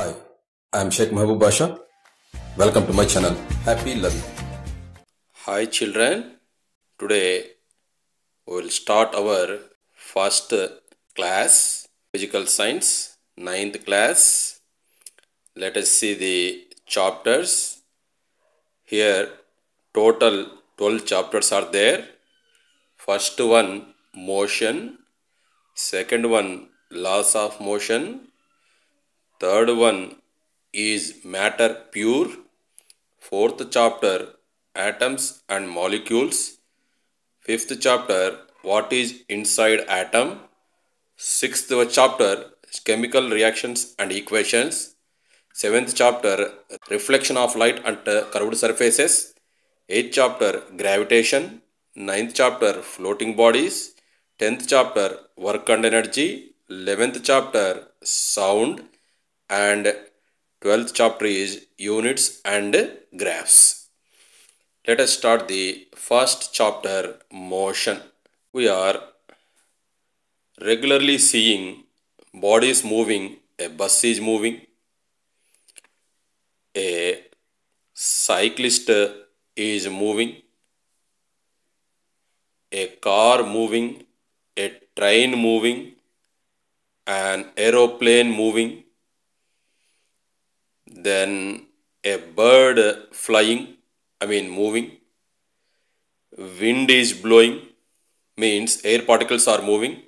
Hi, I am Sheikh Mahbub Basha. Welcome to my channel. Happy learning. Hi children, today we will start our first class, physical science, ninth class. Let us see the chapters. Here, total 12 chapters are there. First one, motion. Second one, laws of motion. Third one is matter pure. Fourth chapter, atoms and molecules. Fifth chapter, what is inside atom. Sixth chapter, chemical reactions and equations. Seventh chapter, reflection of light on curved surfaces. Eighth chapter, gravitation. Ninth chapter, floating bodies. Tenth chapter, work and energy. Eleventh chapter, sound. And twelfth chapter is units and graphs. Let us start the first chapter, motion. We are regularly seeing bodies moving, a bus is moving, a cyclist is moving, a car moving, a train moving, an aeroplane moving, then a bird flying, I mean moving, wind is blowing, means air particles are moving,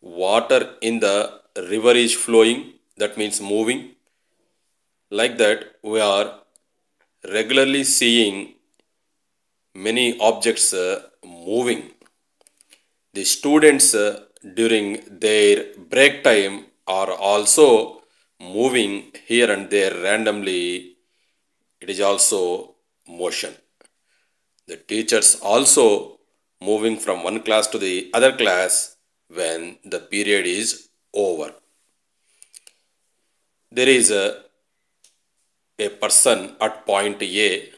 water in the river is flowing, that means moving. Like that, we are regularly seeing many objects uh, moving. The students uh, during their break time are also moving here and there randomly. It is also motion. The teachers also moving from one class to the other class when the period is over. There is a, a person at point A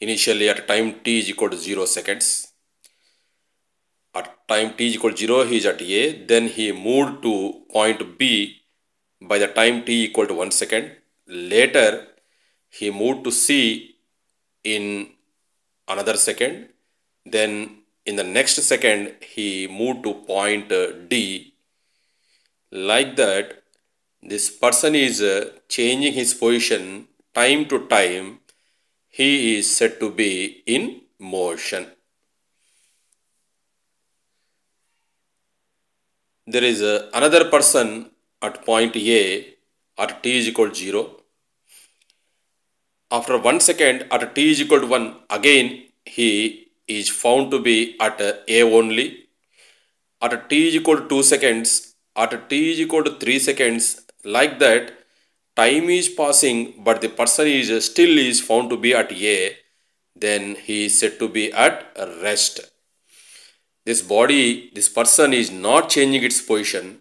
initially at time t is equal to 0 seconds. At time t is equal to 0 he is at A then he moved to point B by the time t equal to 1 second. Later he moved to C in another second. Then in the next second he moved to point uh, D. Like that this person is uh, changing his position time to time. He is said to be in motion. There is uh, another person at point A at t is equal to 0. After 1 second at t is equal to 1 again he is found to be at A only. At t is equal to 2 seconds, at t is equal to 3 seconds, like that time is passing but the person is still is found to be at A, then he is said to be at rest. This body, this person is not changing its position.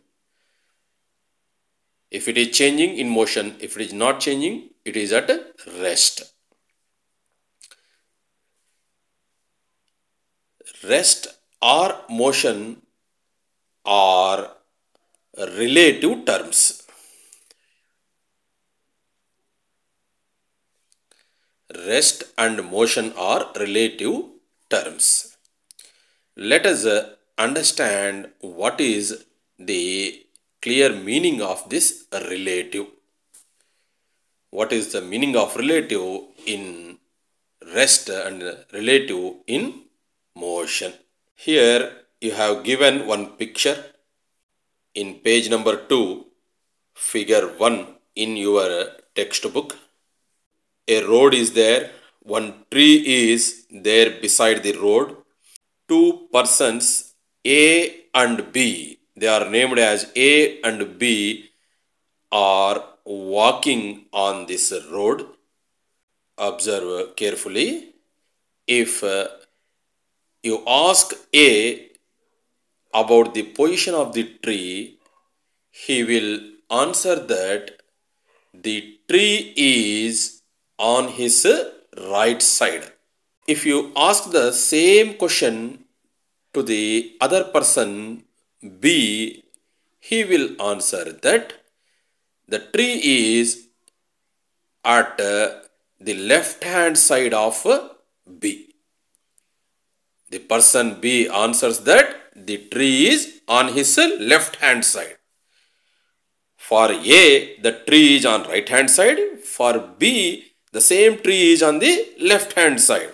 If it is changing in motion, if it is not changing, it is at rest. Rest or motion are relative terms. Rest and motion are relative terms. Let us understand what is the clear meaning of this relative. What is the meaning of relative in rest and relative in motion? Here you have given one picture in page number 2, figure 1 in your textbook. A road is there, one tree is there beside the road. Two persons A and B, they are named as A and B, are walking on this road. Observe carefully. If uh, you ask A about the position of the tree, he will answer that the tree is on his right side. If you ask the same question to the other person B, he will answer that the tree is at the left hand side of B. The person B answers that the tree is on his left hand side. For A, the tree is on right hand side. For B, the same tree is on the left hand side.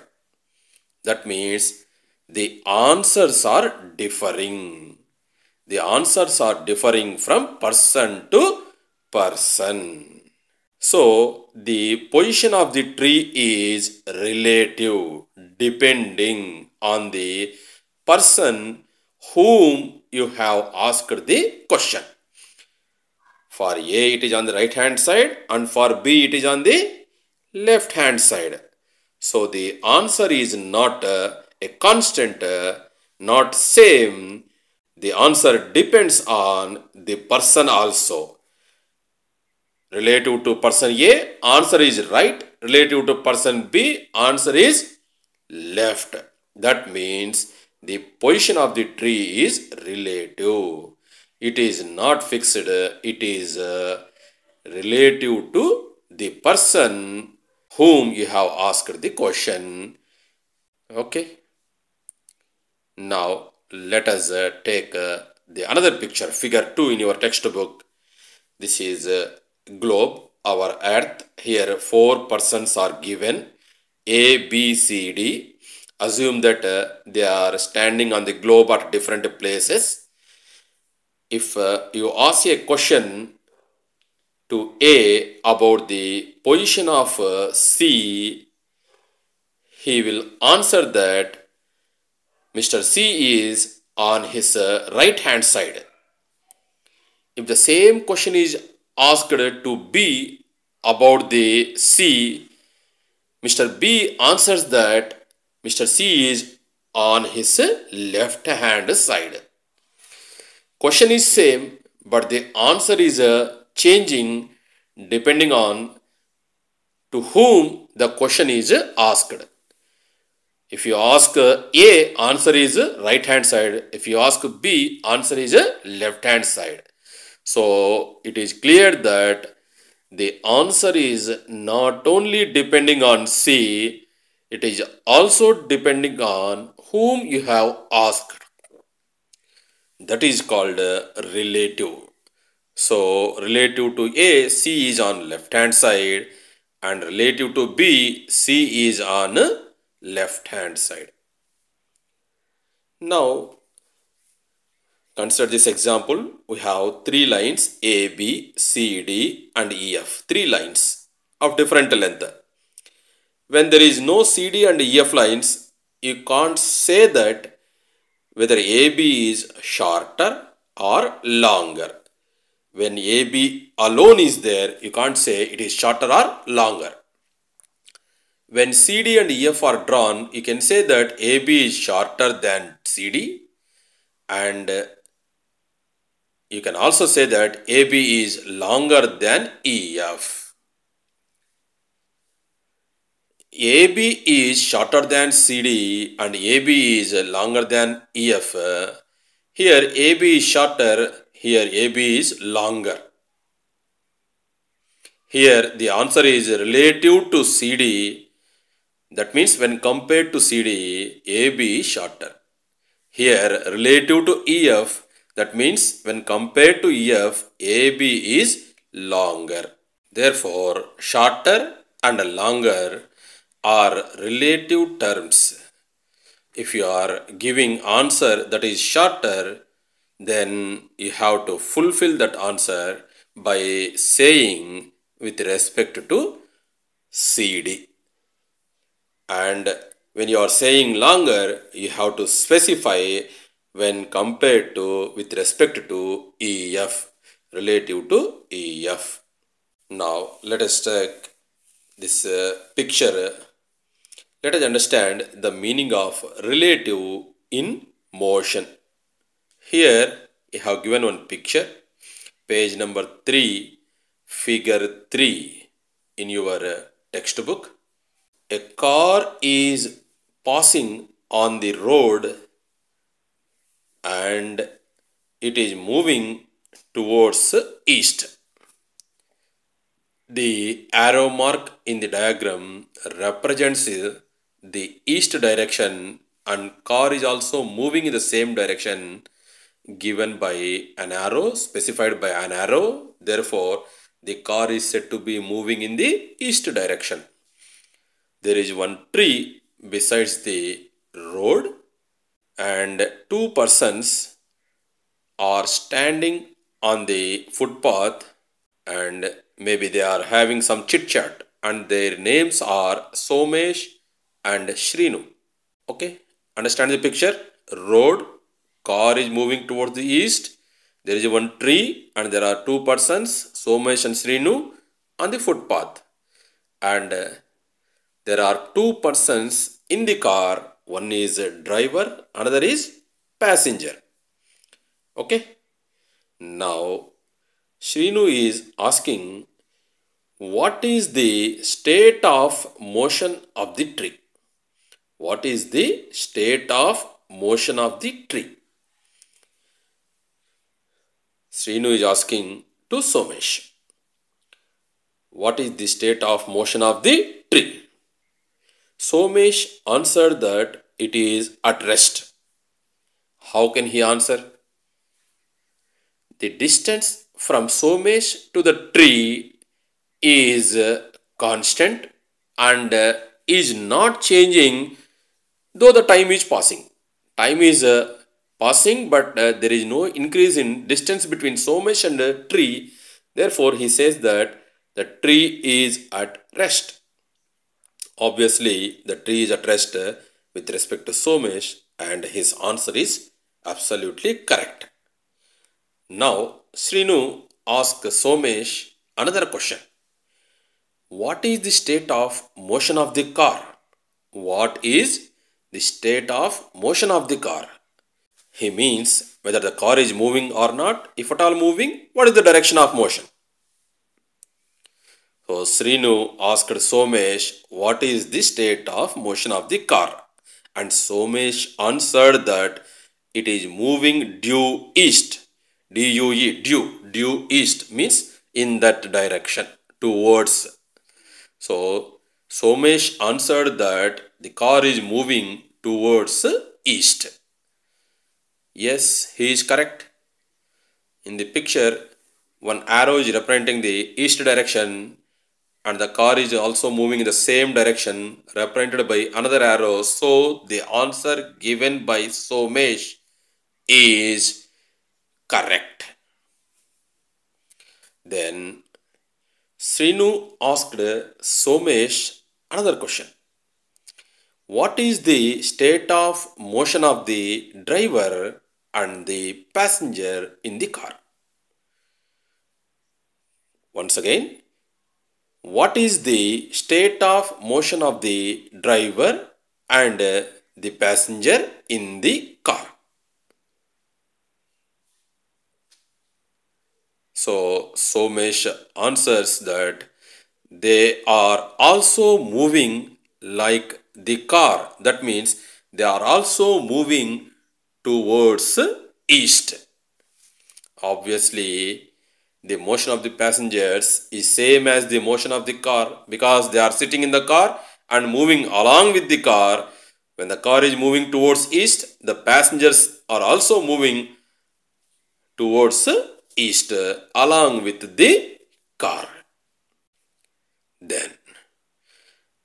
That means the answers are differing. The answers are differing from person to person. So, the position of the tree is relative depending on the person whom you have asked the question. For A it is on the right hand side and for B it is on the left hand side. So the answer is not uh, a constant, uh, not same. The answer depends on the person also. Relative to person A, answer is right. Relative to person B, answer is left. That means the position of the tree is relative. It is not fixed. It is uh, relative to the person whom you have asked the question. Okay. Now let us uh, take uh, the another picture, figure 2 in your textbook. This is a globe, our earth. Here four persons are given, A, B, C, D. Assume that uh, they are standing on the globe at different places. If uh, you ask a question to A about the position of uh, C, he will answer that Mr. C is on his uh, right hand side. If the same question is asked to B about the C, Mr. B answers that Mr. C is on his left hand side. Question is same, but the answer is uh, changing depending on to whom the question is asked. If you ask A, answer is right hand side. If you ask B, answer is left hand side. So it is clear that the answer is not only depending on C, it is also depending on whom you have asked. That is called relative. So relative to A, C is on left hand side and relative to B, C is on left hand side. Now consider this example. We have three lines A, B, C, D and E, F. Three lines of different length. When there is no CD and EF lines, you can't say that whether AB is shorter or longer. When AB alone is there, you can't say it is shorter or longer. When CD and EF are drawn, you can say that AB is shorter than CD and uh, you can also say that AB is longer than EF. AB is shorter than CD and AB is longer than EF. Here AB is shorter, here AB is longer. Here the answer is relative to CD. That means when compared to CD, AB is shorter. Here relative to EF, that means when compared to EF, AB is longer. Therefore, shorter and longer are relative terms. If you are giving answer that is shorter, then you have to fulfill that answer by saying with respect to CD. And when you are saying longer, you have to specify when compared to with respect to EF, relative to EF. Now let us take this uh, picture let us understand the meaning of relative in motion. Here I have given one picture, page number 3, figure 3 in your uh, textbook. A car is passing on the road and it is moving towards east. the arrow mark in the diagram represents the east direction and car is also moving in the same direction given by an arrow specified by an arrow therefore the car is said to be moving in the east direction there is one tree besides the road and two persons are standing on the footpath and maybe they are having some chit chat and their names are Somesh and Shrinu. Okay, understand the picture? Road, car is moving towards the east. There is one tree and there are two persons, Somesh and Shrinu, on the footpath. And there are two persons in the car. One is a driver, another is passenger. Okay. Now, Shrinu is asking what is the state of motion of the tree? What is the state of motion of the tree? Srinu is asking to Somesh. What is the state of motion of the tree? Somesh answered that it is at rest. How can he answer? The distance from Somesh to the tree is uh, constant and uh, is not changing though the time is passing. Time is uh, passing but there is no increase in distance between Somesh and the tree. Therefore, he says that the tree is at rest. Obviously, the tree is uh, with respect to Somesh and his answer is absolutely correct. Now, Srinu asks Somesh another question. What is the state of motion of the car? What is the state of motion of the car? He means whether the car is moving or not. If at all moving, what is the direction of motion? So Srinu asked Somesh what is the state of motion of the car? And Somesh answered that it is moving due east. D-U-E, due. Due east means in that direction towards. So Somesh answered that the car is moving towards east. Yes, he is correct. In the picture, one arrow is representing the east direction and the car is also moving in the same direction represented by another arrow. So the answer given by Somesh is correct. Then Srinu asked Somesh another question. What is the state of motion of the driver and the passenger in the car? Once again, what is the state of motion of the driver and the passenger in the car? So Somesh answers that they are also moving like the car. That means they are also moving towards east. Obviously, the motion of the passengers is same as the motion of the car because they are sitting in the car and moving along with the car. When the car is moving towards east, the passengers are also moving towards east along with the car. Then,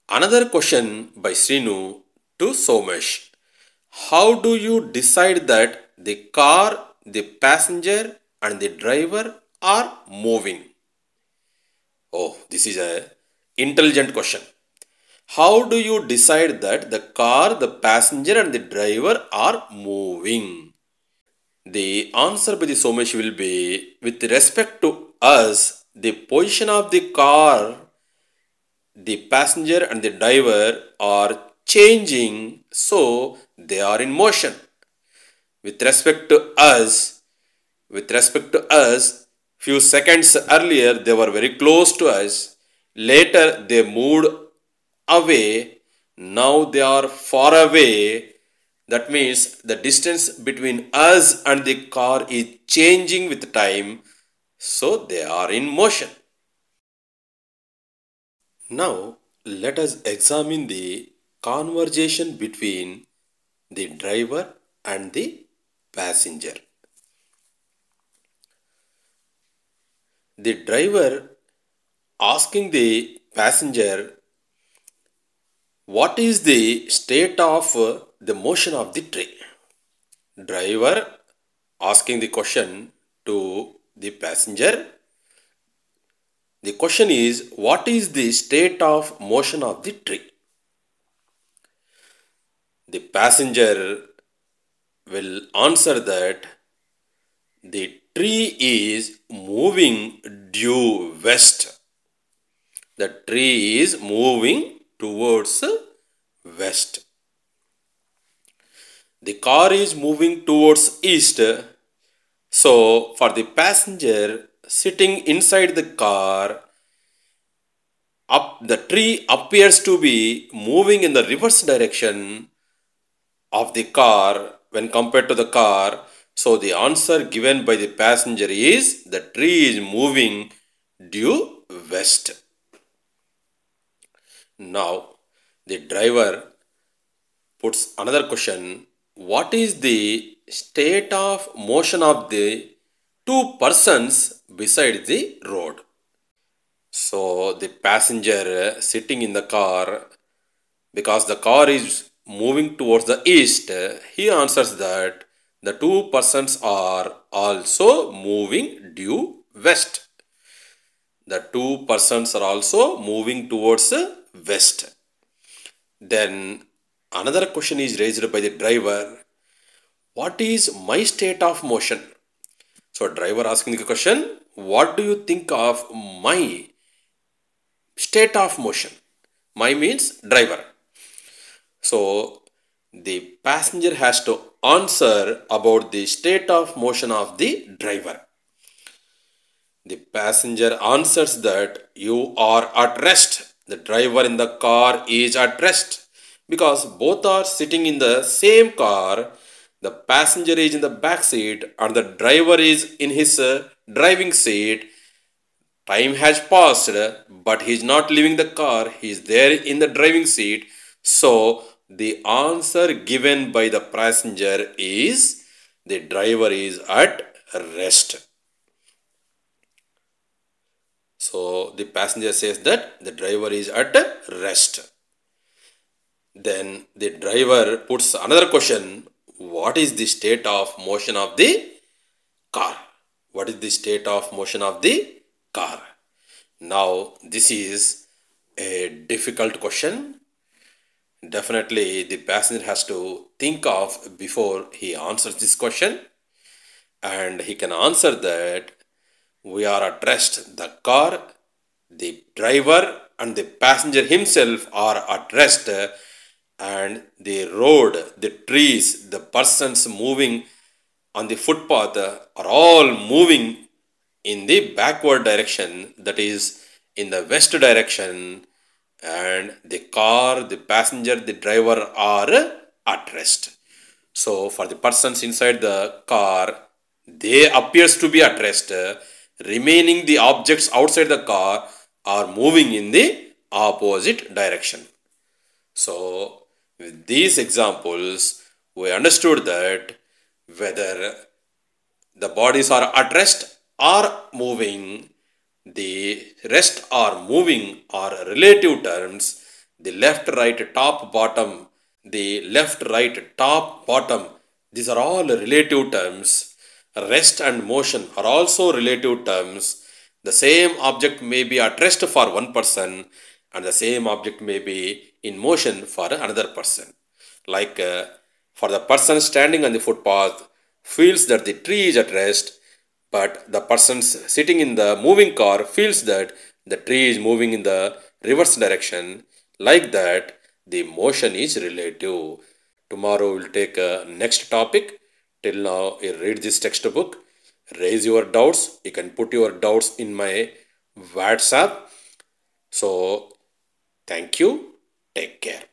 another question by Srinu to Somesh. How do you decide that the car, the passenger and the driver are moving? Oh, this is a intelligent question. How do you decide that the car, the passenger and the driver are moving? The answer by the Somesh will be with respect to us, the position of the car, the passenger and the driver are changing, so they are in motion. With respect to us, with respect to us, few seconds earlier they were very close to us. Later they moved away. Now they are far away that means the distance between us and the car is changing with time. So they are in motion. Now, let us examine the conversation between the driver and the passenger. The driver asking the passenger what is the state of uh, the motion of the train? Driver asking the question to the passenger. The question is what is the state of motion of the train? The passenger will answer that the tree is moving due west. The tree is moving towards west. The car is moving towards east. So, for the passenger sitting inside the car, up the tree appears to be moving in the reverse direction of the car when compared to the car. So, the answer given by the passenger is the tree is moving due west. Now, the driver puts another question What is the state of motion of the two persons beside the road? So, the passenger sitting in the car, because the car is moving towards the east, he answers that the two persons are also moving due west. The two persons are also moving towards west. Then another question is raised by the driver What is my state of motion? So, driver asking the question What do you think of my state of motion? My means driver. So, the passenger has to answer about the state of motion of the driver. The passenger answers that you are at rest the driver in the car is at rest because both are sitting in the same car. The passenger is in the back seat and the driver is in his uh, driving seat. Time has passed, but he is not leaving the car. He is there in the driving seat. So, the answer given by the passenger is the driver is at rest. So the passenger says that the driver is at rest. Then the driver puts another question What is the state of motion of the car? What is the state of motion of the car? Now, this is a difficult question. Definitely, the passenger has to think of before he answers this question, and he can answer that we are rest. The car, the driver, and the passenger himself are rest, and the road, the trees, the persons moving on the footpath are all moving in the backward direction, that is, in the west direction, and the car, the passenger, the driver are at rest. So, for the persons inside the car, they appears to be at rest remaining the objects outside the car are moving in the opposite direction. So, with these examples, we understood that whether the bodies are at rest or moving, the rest are moving are relative terms. The left, right, top, bottom, the left, right, top, bottom, these are all relative terms rest and motion are also relative terms. The same object may be at rest for one person and the same object may be in motion for another person. Like uh, for the person standing on the footpath feels that the tree is at rest, but the person sitting in the moving car feels that the tree is moving in the reverse direction. Like that, the motion is relative. Tomorrow we'll take a next topic. Till now you read this textbook. Raise your doubts. You can put your doubts in my whatsapp. So thank you. Take care